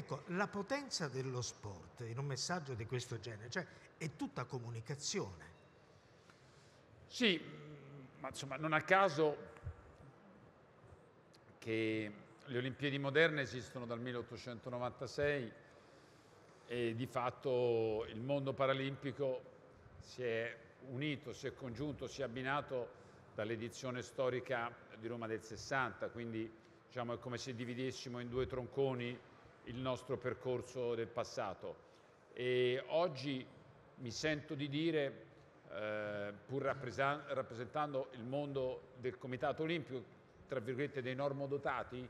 Ecco, la potenza dello sport in un messaggio di questo genere, cioè è tutta comunicazione. Sì, ma insomma non a caso che le Olimpiadi moderne esistono dal 1896 e di fatto il mondo paralimpico si è unito, si è congiunto, si è abbinato dall'edizione storica di Roma del 60, quindi diciamo, è come se dividessimo in due tronconi il nostro percorso del passato. E oggi mi sento di dire, eh, pur rappresentando il mondo del Comitato Olimpico, tra virgolette, dei normodotati,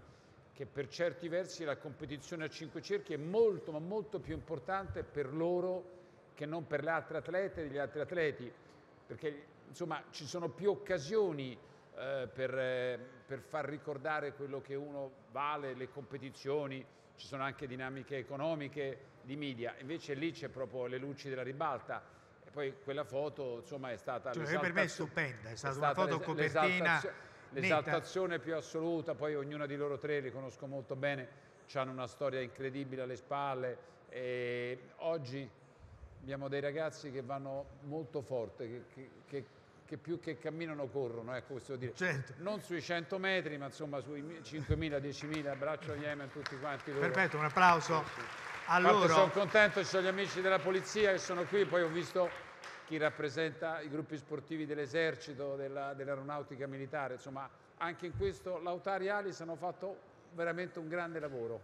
che per certi versi la competizione a cinque cerchi è molto, ma molto più importante per loro che non per le altre atlete e gli altri atleti, perché insomma ci sono più occasioni eh, per, eh, per far ricordare quello che uno vale, le competizioni, ci sono anche dinamiche economiche di media, invece lì c'è proprio le luci della ribalta. E poi quella foto insomma è stata... Cioè, per me è stupenda, è stata, è stata una foto copertina l'esaltazione più assoluta, poi ognuna di loro tre, li conosco molto bene, hanno una storia incredibile alle spalle. E oggi abbiamo dei ragazzi che vanno molto forte, che, che, che, che più che camminano corrono, ecco questo dire. Certo. Non sui 100 metri, ma insomma sui 5.000, 10.000, abbraccio a Yemen, tutti quanti loro. Perfetto, un applauso sì, sì. a loro. Sono contento, ci sono gli amici della polizia che sono qui, poi ho visto chi rappresenta i gruppi sportivi dell'esercito, dell'aeronautica militare, insomma anche in questo Lautari e Alis hanno fatto veramente un grande lavoro.